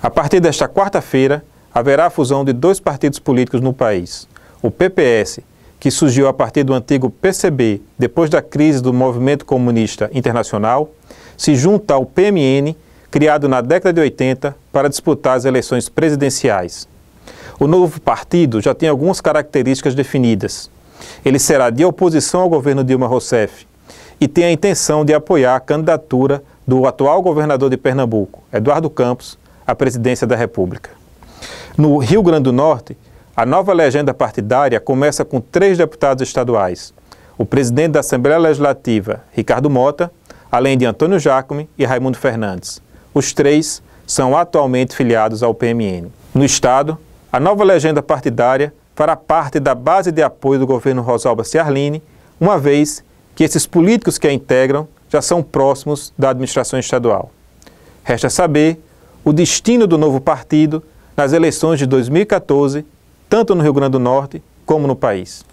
A partir desta quarta-feira, haverá a fusão de dois partidos políticos no país. O PPS, que surgiu a partir do antigo PCB depois da crise do movimento comunista internacional, se junta ao PMN, criado na década de 80 para disputar as eleições presidenciais. O novo partido já tem algumas características definidas. Ele será de oposição ao governo Dilma Rousseff e tem a intenção de apoiar a candidatura do atual governador de Pernambuco, Eduardo Campos, à presidência da República. No Rio Grande do Norte, a nova legenda partidária começa com três deputados estaduais: o presidente da Assembleia Legislativa, Ricardo Mota, além de Antônio Jacome e Raimundo Fernandes. Os três são atualmente filiados ao PMN. No Estado, a nova legenda partidária fará parte da base de apoio do governo Rosalba Ciarline, uma vez que esses políticos que a integram já são próximos da administração estadual. Resta saber o destino do novo partido nas eleições de 2014, tanto no Rio Grande do Norte como no país.